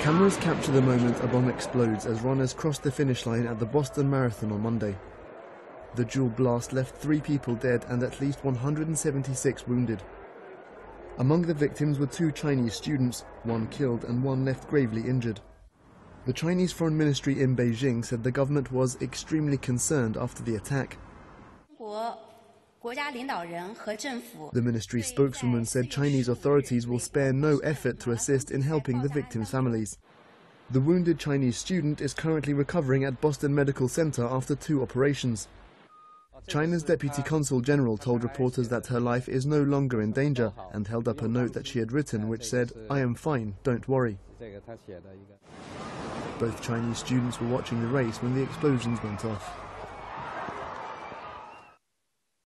Cameras capture the moment a bomb explodes as runners cross the finish line at the Boston Marathon on Monday. The dual blast left three people dead and at least 176 wounded. Among the victims were two Chinese students, one killed and one left gravely injured. The Chinese Foreign Ministry in Beijing said the government was extremely concerned after the attack. The ministry spokeswoman said Chinese authorities will spare no effort to assist in helping the victims' families. The wounded Chinese student is currently recovering at Boston Medical Center after two operations. China's Deputy Consul General told reporters that her life is no longer in danger and held up a note that she had written which said, I am fine, don't worry. Both Chinese students were watching the race when the explosions went off.